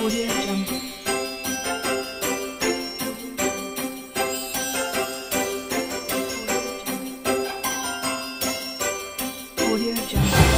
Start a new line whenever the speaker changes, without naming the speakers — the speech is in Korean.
고려 정도. 고려 정도.